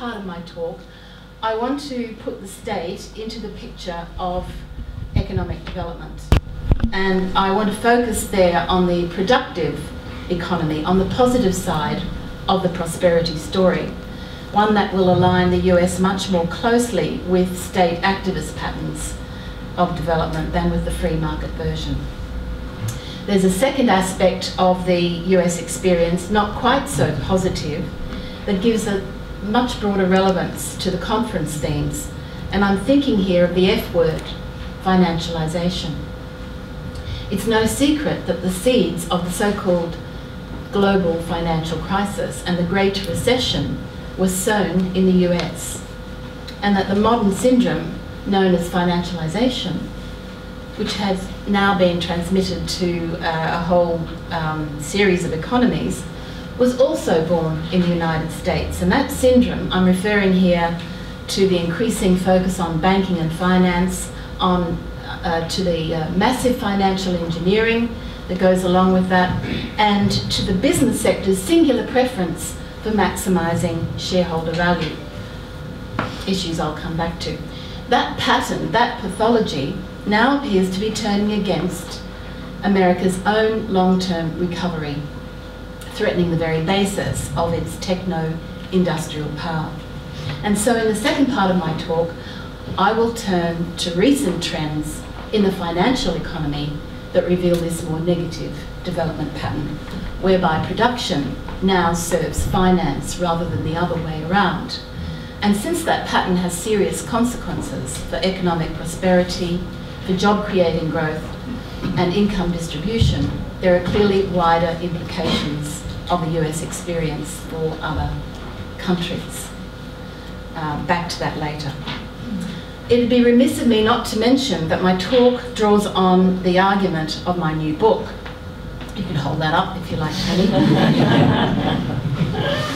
part of my talk, I want to put the state into the picture of economic development. And I want to focus there on the productive economy, on the positive side of the prosperity story, one that will align the US much more closely with state activist patterns of development than with the free market version. There's a second aspect of the US experience, not quite so positive, that gives a much broader relevance to the conference themes, and I'm thinking here of the F word, financialisation. It's no secret that the seeds of the so-called global financial crisis and the Great Recession were sown in the US, and that the modern syndrome known as financialisation, which has now been transmitted to uh, a whole um, series of economies, was also born in the United States. And that syndrome, I'm referring here to the increasing focus on banking and finance, on uh, to the uh, massive financial engineering that goes along with that, and to the business sector's singular preference for maximising shareholder value. Issues I'll come back to. That pattern, that pathology, now appears to be turning against America's own long-term recovery threatening the very basis of its techno-industrial power. And so in the second part of my talk, I will turn to recent trends in the financial economy that reveal this more negative development pattern, whereby production now serves finance rather than the other way around. And since that pattern has serious consequences for economic prosperity, for job creating growth, and income distribution, there are clearly wider implications of the US experience for other countries. Uh, back to that later. It'd be remiss of me not to mention that my talk draws on the argument of my new book. You can hold that up if you like, Penny.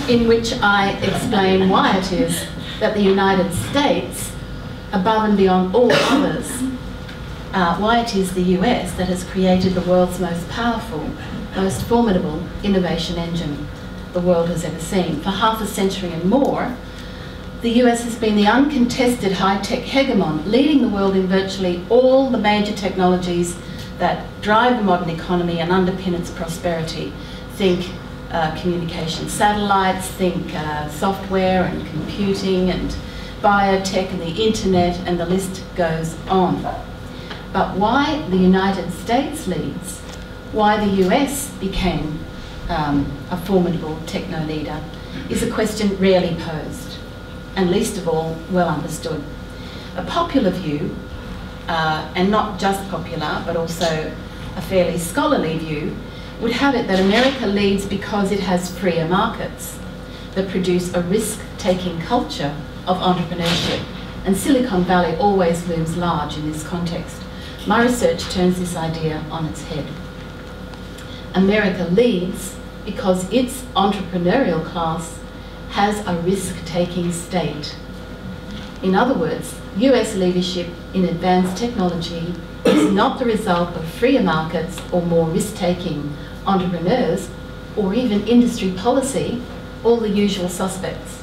in which I explain why it is that the United States, above and beyond all others, uh, why it is the US that has created the world's most powerful most formidable innovation engine the world has ever seen. For half a century and more, the US has been the uncontested high-tech hegemon, leading the world in virtually all the major technologies that drive the modern economy and underpin its prosperity. Think uh, communication satellites, think uh, software and computing and biotech and the internet, and the list goes on. But why the United States leads why the US became um, a formidable techno leader is a question rarely posed, and least of all, well understood. A popular view, uh, and not just popular, but also a fairly scholarly view, would have it that America leads because it has freer markets that produce a risk-taking culture of entrepreneurship, and Silicon Valley always looms large in this context. My research turns this idea on its head. America leads because its entrepreneurial class has a risk-taking state. In other words, US leadership in advanced technology is not the result of freer markets or more risk-taking entrepreneurs or even industry policy, all the usual suspects.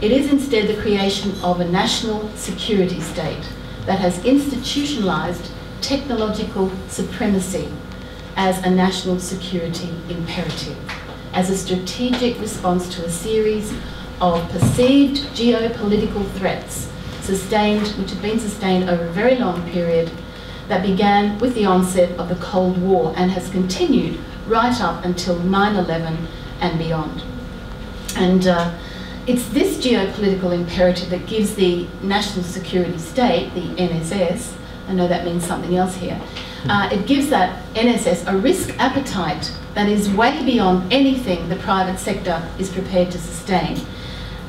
It is instead the creation of a national security state that has institutionalized technological supremacy as a national security imperative, as a strategic response to a series of perceived geopolitical threats sustained, which have been sustained over a very long period that began with the onset of the Cold War and has continued right up until 9-11 and beyond. And uh, it's this geopolitical imperative that gives the national security state, the NSS, I know that means something else here, uh, it gives that NSS a risk appetite that is way beyond anything the private sector is prepared to sustain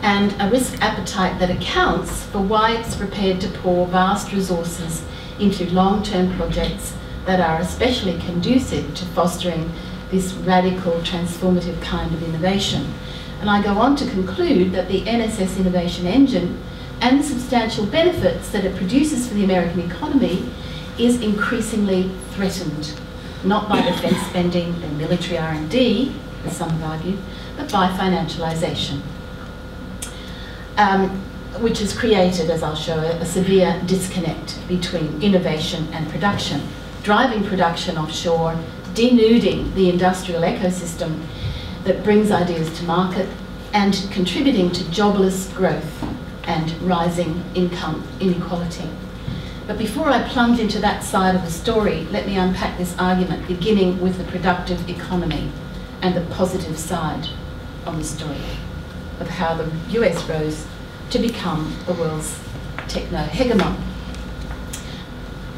and a risk appetite that accounts for why it's prepared to pour vast resources into long-term projects that are especially conducive to fostering this radical, transformative kind of innovation. And I go on to conclude that the NSS innovation engine and the substantial benefits that it produces for the American economy is increasingly threatened, not by defence spending and military R&D, as some have argued, but by financialisation. um, which has created, as I'll show, a, a severe disconnect between innovation and production, driving production offshore, denuding the industrial ecosystem that brings ideas to market, and contributing to jobless growth and rising income inequality. But before I plunge into that side of the story, let me unpack this argument, beginning with the productive economy and the positive side of the story of how the US rose to become the world's techno hegemon.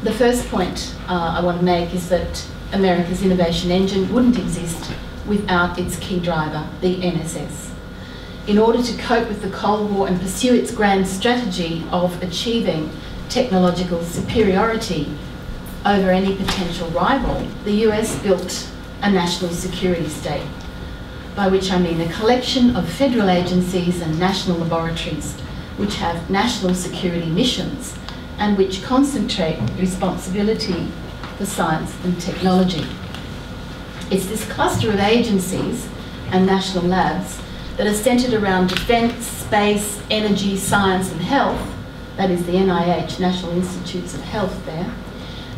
The first point uh, I want to make is that America's innovation engine wouldn't exist without its key driver, the NSS. In order to cope with the Cold War and pursue its grand strategy of achieving technological superiority over any potential rival, the US built a national security state, by which I mean a collection of federal agencies and national laboratories which have national security missions and which concentrate responsibility for science and technology. It's this cluster of agencies and national labs that are centred around defence, space, energy, science and health that is the NIH, National Institutes of Health there,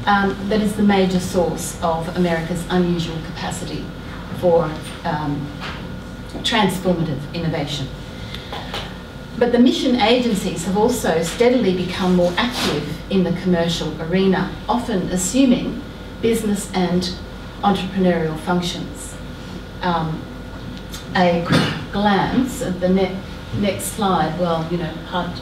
um, that is the major source of America's unusual capacity for um, transformative innovation. But the mission agencies have also steadily become more active in the commercial arena, often assuming business and entrepreneurial functions. Um, a quick glance at the ne next slide, well, you know, hard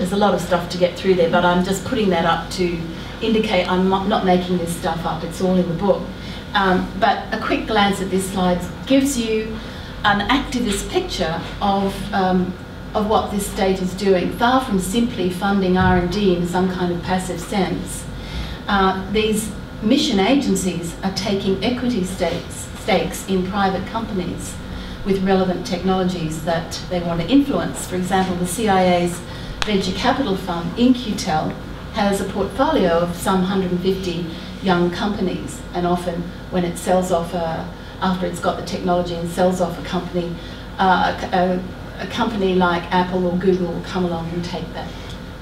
there's a lot of stuff to get through there, but I'm just putting that up to indicate I'm not making this stuff up, it's all in the book. Um, but a quick glance at this slide gives you an activist picture of, um, of what this state is doing, far from simply funding R&D in some kind of passive sense. Uh, these mission agencies are taking equity stakes, stakes in private companies with relevant technologies that they want to influence. For example, the CIA's venture capital fund, In-Q-Tel, has a portfolio of some 150 young companies, and often when it sells off, a, after it's got the technology and sells off a company, uh, a, a, company like Apple or Google will come along and take that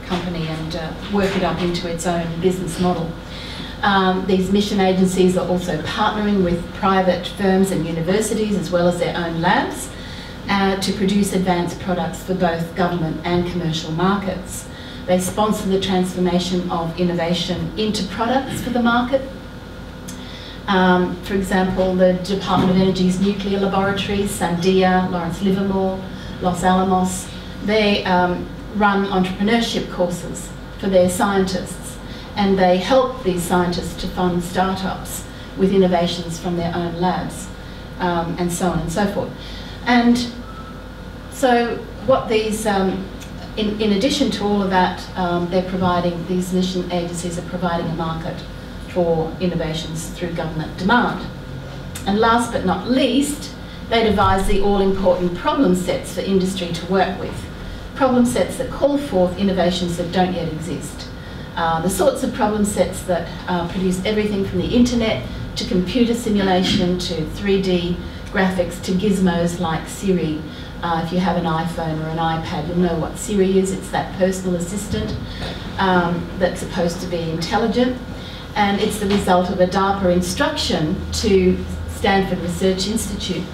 company and uh, work it up into its own business model. Um, these mission agencies are also partnering with private firms and universities as well as their own labs uh, to produce advanced products for both government and commercial markets. They sponsor the transformation of innovation into products for the market. Um, for example, the Department of Energy's nuclear laboratories, Sandia, Lawrence Livermore, Los Alamos, they um, run entrepreneurship courses for their scientists and they help these scientists to fund startups with innovations from their own labs um, and so on and so forth. And so what these, um, in, in addition to all of that, um, they're providing, these mission agencies are providing a market for innovations through government demand. And last but not least, they devise the all-important problem sets for industry to work with. Problem sets that call forth innovations that don't yet exist. Uh, the sorts of problem sets that uh, produce everything from the internet to computer simulation to 3D graphics to gizmos like Siri uh, if you have an iPhone or an iPad, you'll know what Siri is. It's that personal assistant um, that's supposed to be intelligent. And it's the result of a DARPA instruction to Stanford Research Institute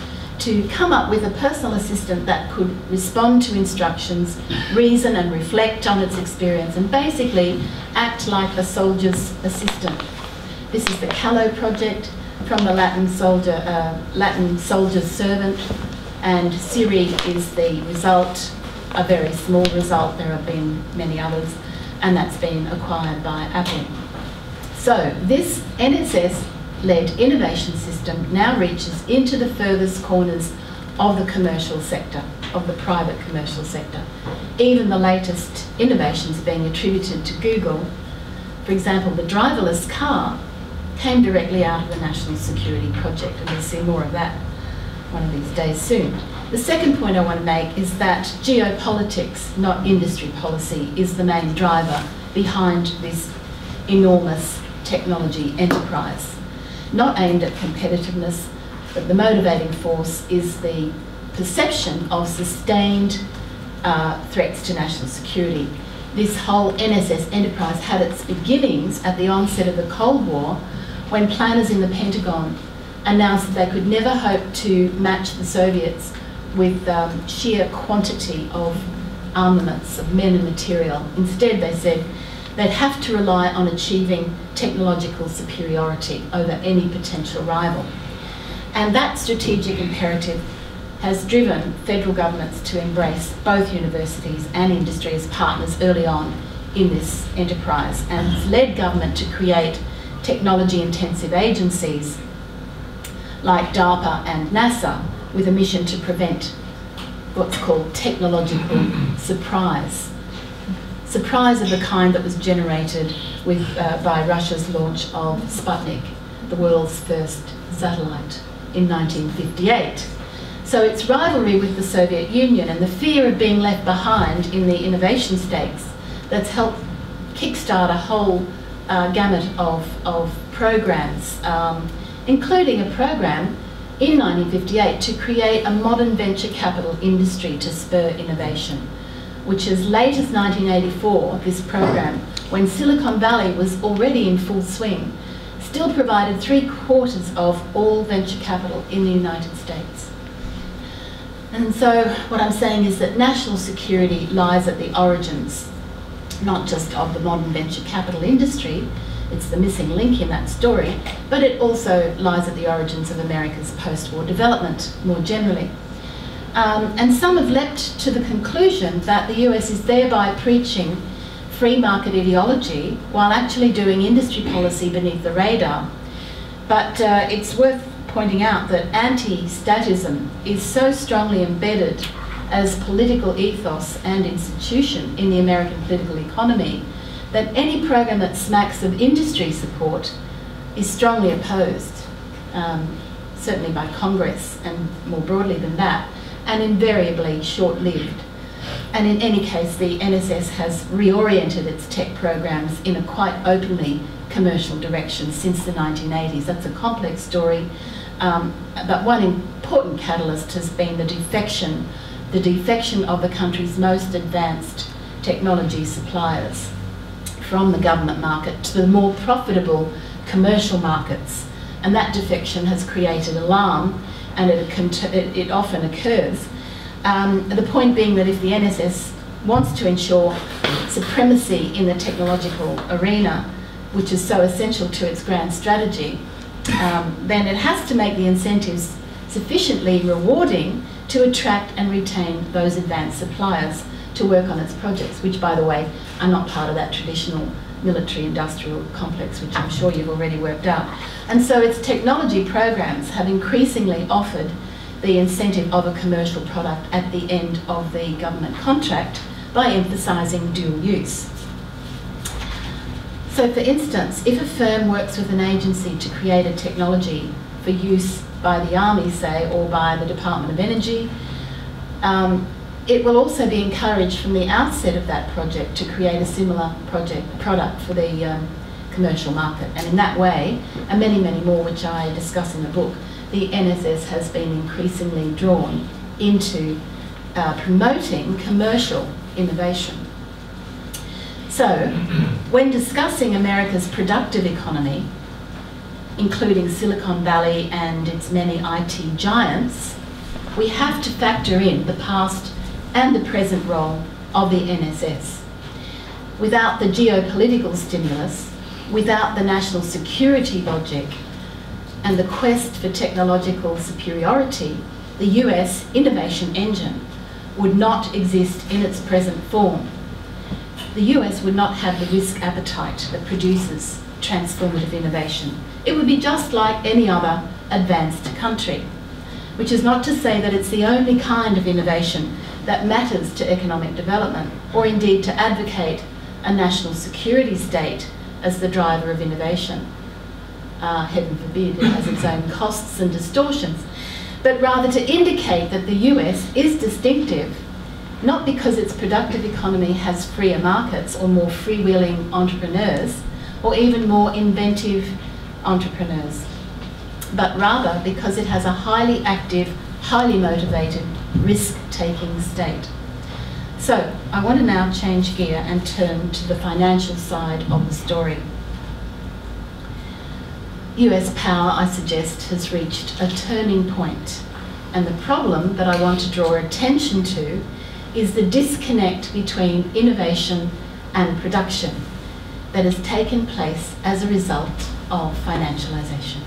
to come up with a personal assistant that could respond to instructions, reason and reflect on its experience, and basically act like a soldier's assistant. This is the CALO project from the Latin soldier, uh, Latin soldier's servant, and Siri is the result, a very small result. There have been many others, and that's been acquired by Apple. So this NSS-led innovation system now reaches into the furthest corners of the commercial sector, of the private commercial sector. Even the latest innovations being attributed to Google, for example, the driverless car came directly out of the National Security Project, and we'll see more of that one of these days soon. The second point I want to make is that geopolitics, not industry policy, is the main driver behind this enormous technology enterprise. Not aimed at competitiveness, but the motivating force is the perception of sustained uh, threats to national security. This whole NSS enterprise had its beginnings at the onset of the Cold War when planners in the Pentagon announced that they could never hope to match the Soviets with um, sheer quantity of armaments, of men and material. Instead, they said they'd have to rely on achieving technological superiority over any potential rival. And that strategic imperative has driven federal governments to embrace both universities and industry as partners early on in this enterprise and has led government to create technology intensive agencies like DARPA and NASA with a mission to prevent what's called technological surprise. Surprise of the kind that was generated with, uh, by Russia's launch of Sputnik, the world's first satellite, in 1958. So its rivalry with the Soviet Union and the fear of being left behind in the innovation stakes that's helped kickstart a whole uh, gamut of, of programs, um, including a program in 1958 to create a modern venture capital industry to spur innovation, which as late as 1984, this program, when Silicon Valley was already in full swing, still provided three quarters of all venture capital in the United States. And so what I'm saying is that national security lies at the origins, not just of the modern venture capital industry, it's the missing link in that story, but it also lies at the origins of America's post-war development more generally. Um, and some have leapt to the conclusion that the US is thereby preaching free market ideology while actually doing industry policy beneath the radar. But uh, it's worth pointing out that anti-statism is so strongly embedded as political ethos and institution in the American political economy that any program that smacks of industry support is strongly opposed, um, certainly by Congress and more broadly than that, and invariably short-lived. And in any case, the NSS has reoriented its tech programs in a quite openly commercial direction since the 1980s. That's a complex story um, but one important catalyst has been the defection, the defection of the country's most advanced technology suppliers from the government market to the more profitable commercial markets. And that defection has created alarm and it, it, often occurs. Um, the point being that if the NSS wants to ensure supremacy in the technological arena, which is so essential to its grand strategy, um, then it has to make the incentives sufficiently rewarding to attract and retain those advanced suppliers to work on its projects, which, by the way, are not part of that traditional military industrial complex, which I'm sure you've already worked out. And so its technology programs have increasingly offered the incentive of a commercial product at the end of the government contract by emphasising dual use. So for instance, if a firm works with an agency to create a technology for use by the Army, say, or by the Department of Energy, um, it will also be encouraged from the outset of that project to create a similar project product for the um, commercial market. And in that way, and many, many more which I discuss in the book, the NSS has been increasingly drawn into uh, promoting commercial innovation. So, when discussing America's productive economy, including Silicon Valley and its many IT giants, we have to factor in the past and the present role of the NSS. Without the geopolitical stimulus, without the national security logic, and the quest for technological superiority, the US innovation engine would not exist in its present form the US would not have the risk appetite that produces transformative innovation. It would be just like any other advanced country, which is not to say that it's the only kind of innovation that matters to economic development, or indeed to advocate a national security state as the driver of innovation. Uh, heaven forbid, it has its own costs and distortions, but rather to indicate that the US is distinctive not because its productive economy has freer markets or more freewheeling entrepreneurs or even more inventive entrepreneurs, but rather because it has a highly active, highly motivated, risk-taking state. So I want to now change gear and turn to the financial side of the story. US power, I suggest, has reached a turning point. And the problem that I want to draw attention to is the disconnect between innovation and production that has taken place as a result of financialisation.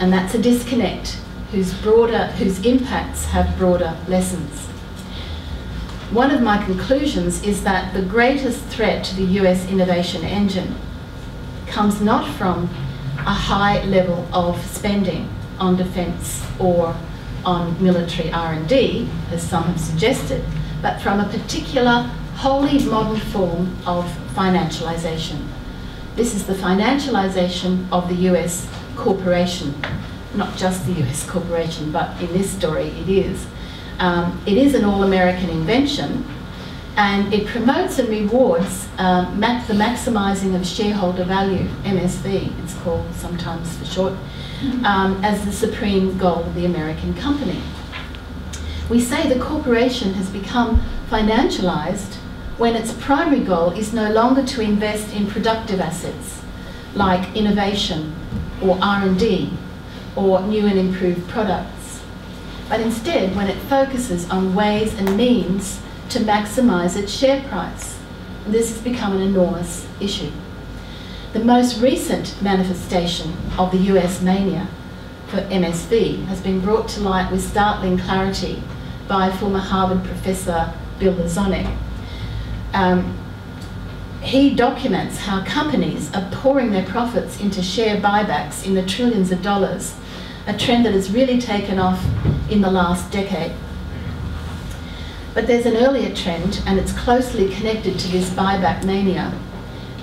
And that's a disconnect whose broader, whose impacts have broader lessons. One of my conclusions is that the greatest threat to the US innovation engine comes not from a high level of spending on defence or on military R&D, as some have suggested, but from a particular wholly modern form of financialisation. This is the financialization of the US corporation, not just the US corporation, but in this story it is. Um, it is an all-American invention, and it promotes and rewards uh, the maximising of shareholder value, MSV it's called sometimes for short, um, as the supreme goal of the American company. We say the corporation has become financialised when its primary goal is no longer to invest in productive assets like innovation or R&D or new and improved products, but instead when it focuses on ways and means to maximise its share price. This has become an enormous issue. The most recent manifestation of the US mania for MSV has been brought to light with startling clarity by former Harvard professor Bill Lazonick. Um, he documents how companies are pouring their profits into share buybacks in the trillions of dollars, a trend that has really taken off in the last decade. But there's an earlier trend, and it's closely connected to this buyback mania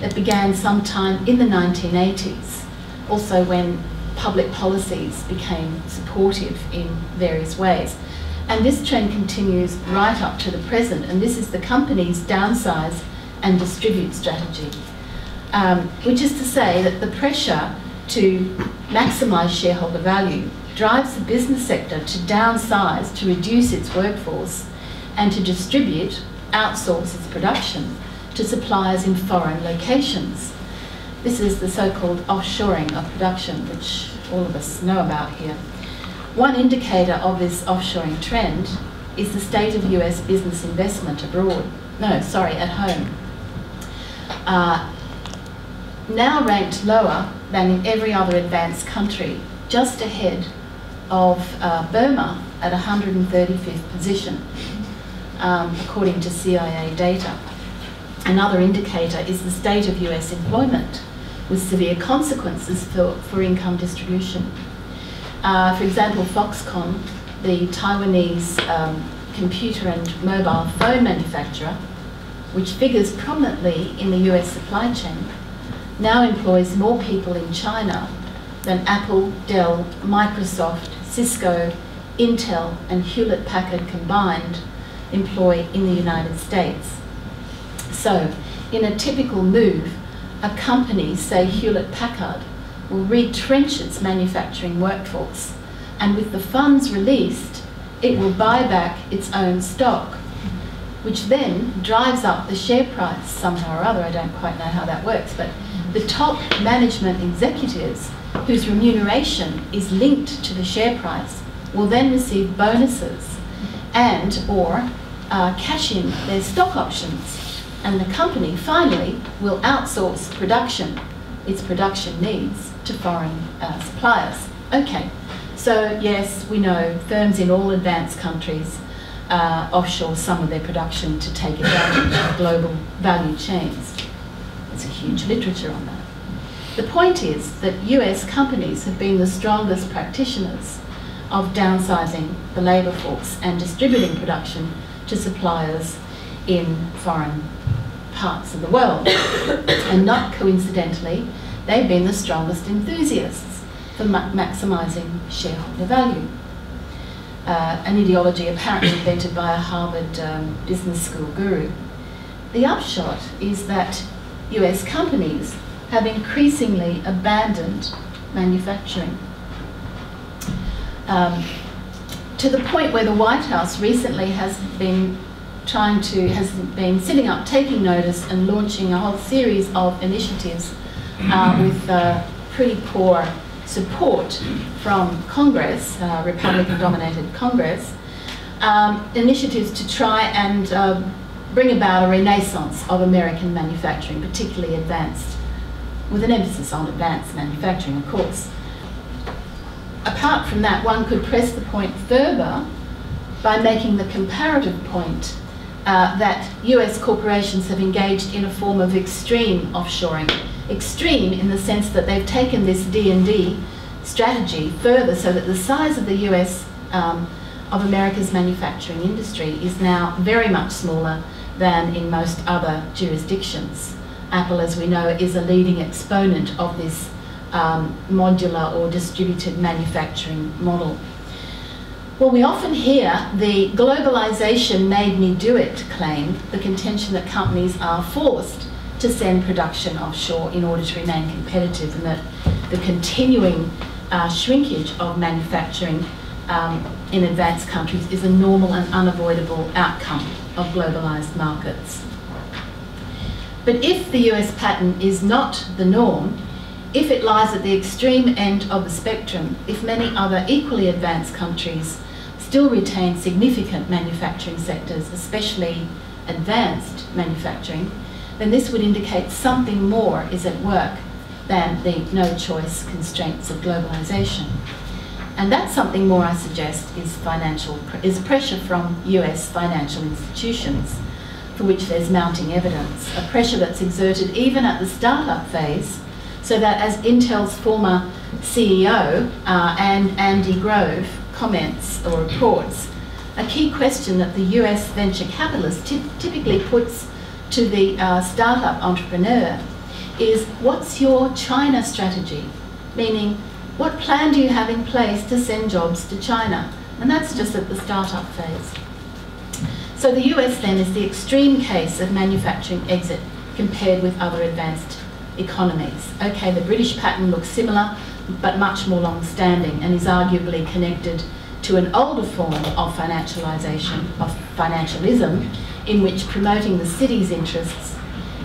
that began sometime in the 1980s, also when public policies became supportive in various ways. And this trend continues right up to the present, and this is the company's downsize and distribute strategy, um, which is to say that the pressure to maximise shareholder value drives the business sector to downsize to reduce its workforce and to distribute, outsource its production to suppliers in foreign locations. This is the so-called offshoring of production, which all of us know about here. One indicator of this offshoring trend is the state of US business investment abroad. No, sorry, at home. Uh, now ranked lower than in every other advanced country, just ahead of uh, Burma at 135th position um, according to CIA data. Another indicator is the state of US employment, with severe consequences for, for income distribution. Uh, for example, Foxconn, the Taiwanese um, computer and mobile phone manufacturer, which figures prominently in the US supply chain, now employs more people in China than Apple, Dell, Microsoft, Cisco, Intel and Hewlett Packard combined employ in the United States. So, in a typical move, a company, say Hewlett Packard, will retrench its manufacturing workforce, and with the funds released, it will buy back its own stock, which then drives up the share price somehow or other. I don't quite know how that works, but the top management executives whose remuneration is linked to the share price will then receive bonuses and or uh, cash in their stock options and the company finally will outsource production, its production needs, to foreign uh, suppliers. Okay, so yes, we know firms in all advanced countries uh, offshore some of their production to take advantage of global value chains. There's a huge literature on that. The point is that US companies have been the strongest practitioners of downsizing the labour force and distributing production to suppliers in foreign parts of the world. and not coincidentally, they've been the strongest enthusiasts for ma maximising shareholder value. Uh, an ideology apparently invented by a Harvard um, Business School guru. The upshot is that US companies have increasingly abandoned manufacturing. Um, to the point where the White House recently has been trying to, has been sitting up, taking notice and launching a whole series of initiatives uh, with uh, pretty poor support from Congress, uh, Republican dominated Congress, um, initiatives to try and uh, bring about a renaissance of American manufacturing, particularly advanced, with an emphasis on advanced manufacturing, of course. Apart from that, one could press the point further by making the comparative point uh, that US corporations have engaged in a form of extreme offshoring. Extreme in the sense that they've taken this D&D strategy further so that the size of the US, um, of America's manufacturing industry is now very much smaller than in most other jurisdictions. Apple, as we know, is a leading exponent of this um, modular or distributed manufacturing model. Well, we often hear the globalization made me do it claim, the contention that companies are forced to send production offshore in order to remain competitive and that the continuing uh, shrinkage of manufacturing um, in advanced countries is a normal and unavoidable outcome of globalised markets. But if the US pattern is not the norm, if it lies at the extreme end of the spectrum, if many other equally advanced countries still retain significant manufacturing sectors, especially advanced manufacturing, then this would indicate something more is at work than the no choice constraints of globalisation. And that something more I suggest is financial is pressure from US financial institutions for which there's mounting evidence, a pressure that's exerted even at the startup phase so that as Intel's former CEO uh, and Andy Grove comments or reports, a key question that the US venture capitalist typically puts to the uh, startup entrepreneur is what's your China strategy? Meaning, what plan do you have in place to send jobs to China? And that's just at the startup phase. So the US then is the extreme case of manufacturing exit compared with other advanced economies. Okay, the British pattern looks similar, but much more long-standing and is arguably connected to an older form of financialisation, of financialism, in which promoting the city's interests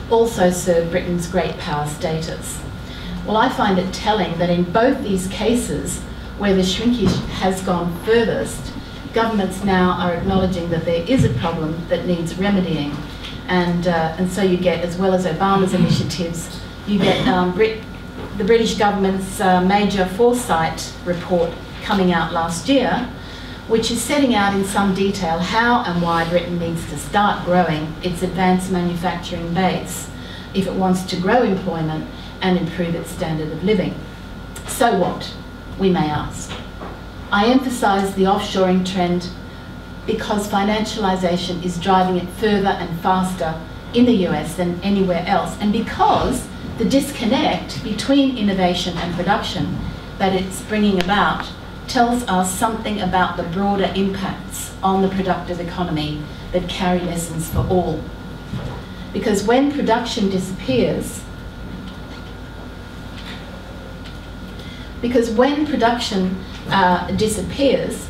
also served Britain's great power status. Well, I find it telling that in both these cases, where the shrinkage has gone furthest, governments now are acknowledging that there is a problem that needs remedying. And, uh, and so you get, as well as Obama's initiatives, you get um, Brit the British government's uh, major foresight report coming out last year, which is setting out in some detail how and why Britain needs to start growing its advanced manufacturing base if it wants to grow employment and improve its standard of living. So what, we may ask. I emphasise the offshoring trend because financialisation is driving it further and faster in the US than anywhere else, and because the disconnect between innovation and production that it's bringing about tells us something about the broader impacts on the productive economy that carry lessons for all. Because when production disappears, because when production uh, disappears,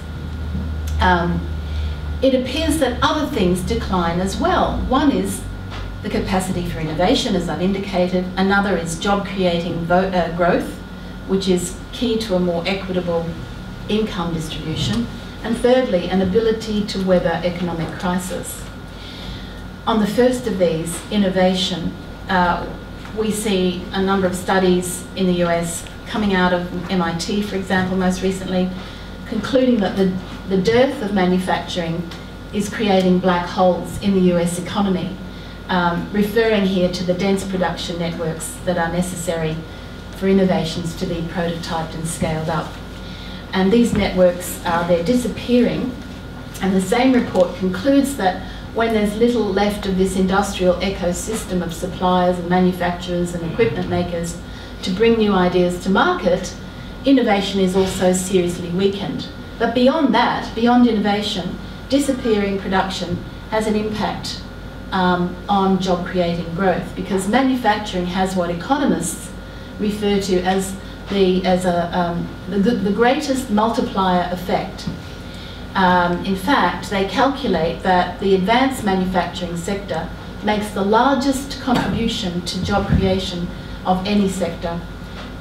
um, it appears that other things decline as well. One is the capacity for innovation, as I've indicated. Another is job creating uh, growth, which is key to a more equitable income distribution. And thirdly, an ability to weather economic crisis. On the first of these, innovation, uh, we see a number of studies in the US coming out of MIT, for example, most recently, concluding that the, the dearth of manufacturing is creating black holes in the US economy um, referring here to the dense production networks that are necessary for innovations to be prototyped and scaled up. And these networks are they're disappearing, and the same report concludes that when there's little left of this industrial ecosystem of suppliers and manufacturers and equipment makers to bring new ideas to market, innovation is also seriously weakened. But beyond that, beyond innovation, disappearing production has an impact um, on job creating growth because manufacturing has what economists refer to as the, as a, um, the, the, greatest multiplier effect. Um, in fact, they calculate that the advanced manufacturing sector makes the largest contribution to job creation of any sector.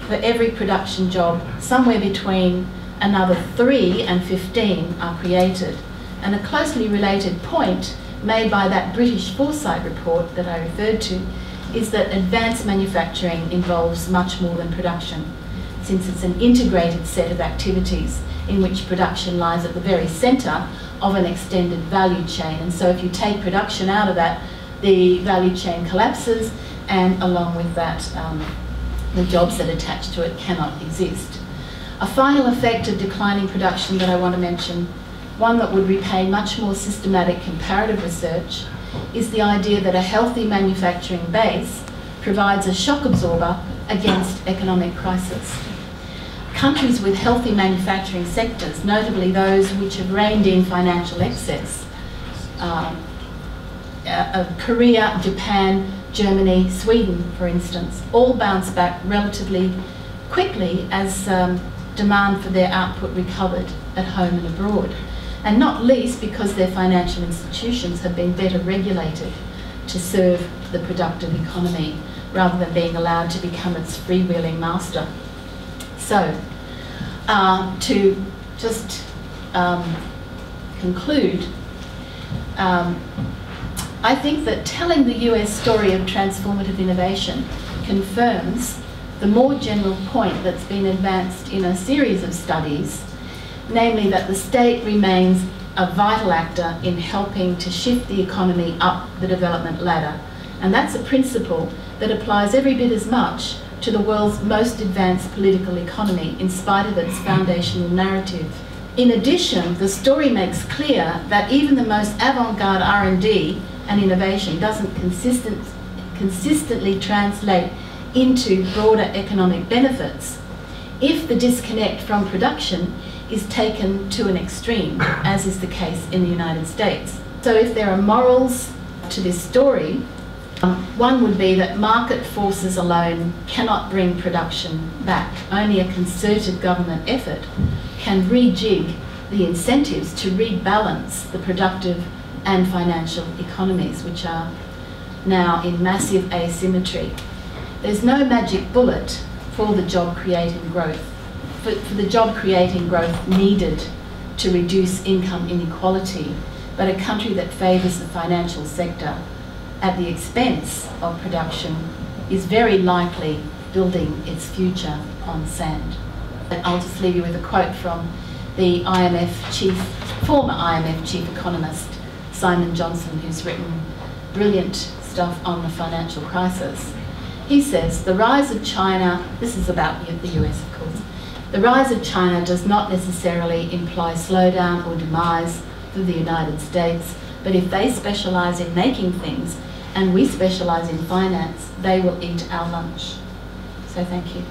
For every production job, somewhere between another 3 and 15 are created. And a closely related point made by that British Foresight report that I referred to is that advanced manufacturing involves much more than production, since it's an integrated set of activities in which production lies at the very centre of an extended value chain. And so if you take production out of that, the value chain collapses, and along with that, um, the jobs that attach to it cannot exist. A final effect of declining production that I want to mention, one that would repay much more systematic comparative research, is the idea that a healthy manufacturing base provides a shock absorber against economic crisis. Countries with healthy manufacturing sectors, notably those which have reined in financial excess, um, uh, Korea, Japan, Germany, Sweden, for instance, all bounce back relatively quickly as um, demand for their output recovered at home and abroad and not least because their financial institutions have been better regulated to serve the productive economy rather than being allowed to become its freewheeling master. So, uh, to just um, conclude, um, I think that telling the US story of transformative innovation confirms the more general point that's been advanced in a series of studies namely that the state remains a vital actor in helping to shift the economy up the development ladder. And that's a principle that applies every bit as much to the world's most advanced political economy in spite of its foundational narrative. In addition, the story makes clear that even the most avant-garde R&D and innovation doesn't consistent, consistently translate into broader economic benefits if the disconnect from production is taken to an extreme, as is the case in the United States. So if there are morals to this story, Um, one would be that market forces alone cannot bring production back. Only a concerted government effort can rejig the incentives to rebalance the productive and financial economies, which are now in massive asymmetry. There's no magic bullet for the job creating growth for, for the job creating growth needed to reduce income inequality, but a country that favours the financial sector at the expense of production is very likely building its future on sand. And I'll just leave you with a quote from the IMF chief, former IMF chief economist, Simon Johnson, who's written brilliant stuff on the financial crisis. He says, the rise of China, this is about the US of course, the rise of China does not necessarily imply slowdown or demise for the United States, but if they specialise in making things and we specialise in finance, they will eat our lunch. So thank you.